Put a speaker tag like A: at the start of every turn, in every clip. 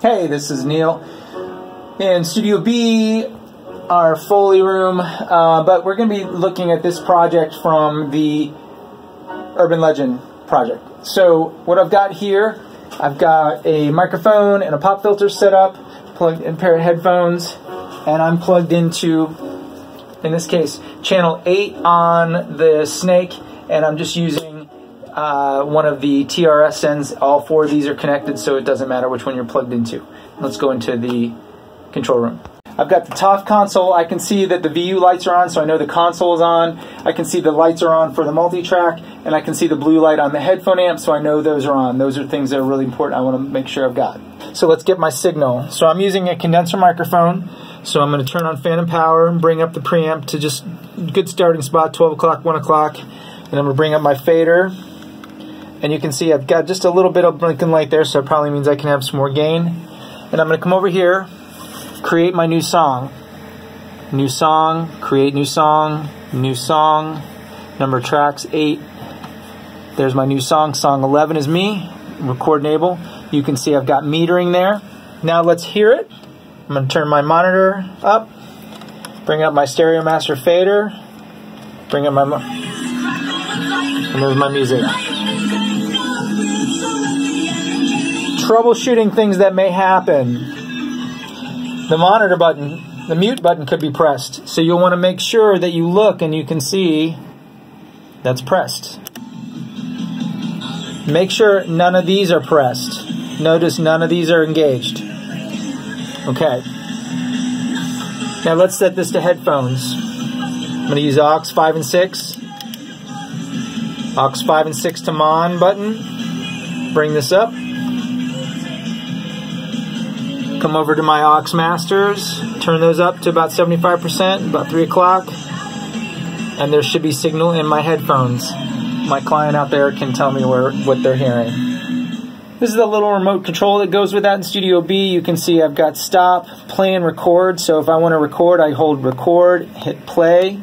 A: Hey, this is Neil in Studio B, our Foley room, uh, but we're going to be looking at this project from the Urban Legend project. So, what I've got here, I've got a microphone and a pop filter set up, plugged in pair of headphones, and I'm plugged into, in this case, channel 8 on the Snake, and I'm just using uh, one of the TRS sends. All four of these are connected, so it doesn't matter which one you're plugged into. Let's go into the control room. I've got the Toft console. I can see that the VU lights are on, so I know the console is on. I can see the lights are on for the multi-track, and I can see the blue light on the headphone amp, so I know those are on. Those are things that are really important I want to make sure I've got. So let's get my signal. So I'm using a condenser microphone, so I'm going to turn on phantom power and bring up the preamp to just good starting spot, 12 o'clock, 1 o'clock. And I'm going to bring up my fader, and you can see I've got just a little bit of blinking light there, so it probably means I can have some more gain. And I'm going to come over here, create my new song. New song, create new song, new song, number tracks, 8. There's my new song. Song 11 is me, record enable. You can see I've got metering there. Now let's hear it. I'm going to turn my monitor up, bring up my Stereo Master fader, bring up my... There's my music. Troubleshooting things that may happen, the monitor button, the mute button could be pressed. So you'll want to make sure that you look and you can see that's pressed. Make sure none of these are pressed. Notice none of these are engaged. Okay. Now let's set this to headphones. I'm going to use aux 5 and 6. Aux 5 and 6 to mon button. Bring this up. Come over to my aux masters, turn those up to about 75%, about 3 o'clock, and there should be signal in my headphones. My client out there can tell me where what they're hearing. This is the little remote control that goes with that in Studio B. You can see I've got stop, play, and record. So if I want to record, I hold record, hit play,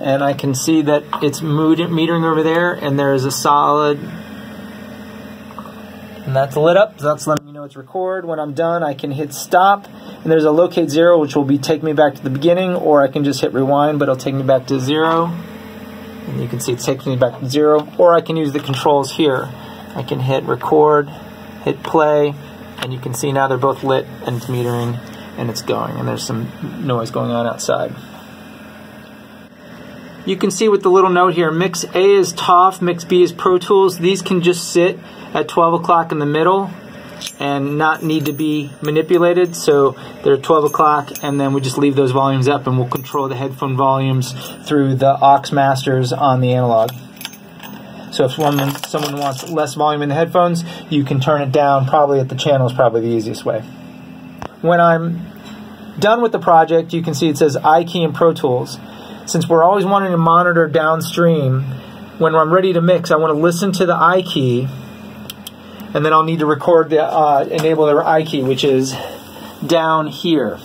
A: and I can see that it's metering over there, and there is a solid, and that's lit up. So that's letting it's record. When I'm done, I can hit stop, and there's a locate zero, which will be take me back to the beginning, or I can just hit rewind, but it'll take me back to zero. And you can see it takes me back to zero, or I can use the controls here. I can hit record, hit play, and you can see now they're both lit and it's metering and it's going, and there's some noise going on outside. You can see with the little note here, mix A is Toft, mix B is Pro Tools. These can just sit at 12 o'clock in the middle and not need to be manipulated. So they're 12 o'clock, and then we just leave those volumes up, and we'll control the headphone volumes through the aux masters on the analog. So if someone, someone wants less volume in the headphones, you can turn it down. Probably at the channel is probably the easiest way. When I'm done with the project, you can see it says iKey and Pro Tools. Since we're always wanting to monitor downstream, when I'm ready to mix, I want to listen to the iKey and then I'll need to record the uh, enable the iKey, which is down here.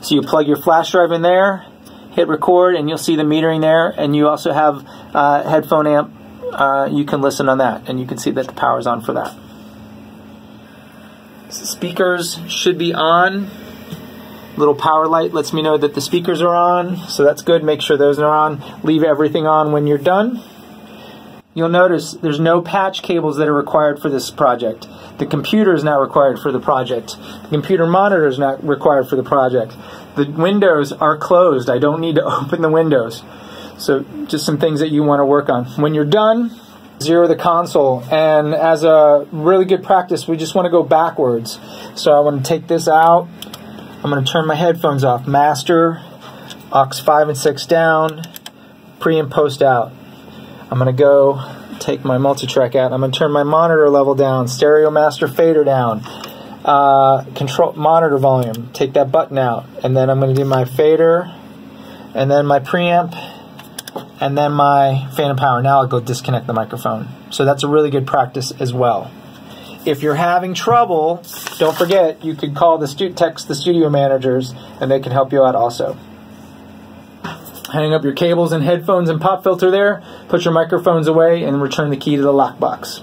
A: So you plug your flash drive in there, hit record, and you'll see the metering there. And you also have uh, headphone amp. Uh, you can listen on that, and you can see that the power is on for that. Speakers should be on. Little power light lets me know that the speakers are on, so that's good. Make sure those are on. Leave everything on when you're done. You'll notice there's no patch cables that are required for this project. The computer is not required for the project. The computer monitor is not required for the project. The windows are closed. I don't need to open the windows. So just some things that you want to work on. When you're done, zero the console. And as a really good practice, we just want to go backwards. So I want to take this out. I'm going to turn my headphones off. Master, aux 5 and 6 down, pre and post out. I'm going to go take my multi-track out. I'm going to turn my monitor level down, stereo master fader down, uh, control monitor volume. Take that button out, and then I'm going to do my fader, and then my preamp, and then my phantom power. Now I'll go disconnect the microphone. So that's a really good practice as well. If you're having trouble, don't forget you could call the stu- text the studio managers, and they can help you out also hang up your cables and headphones and pop filter there, put your microphones away, and return the key to the lockbox.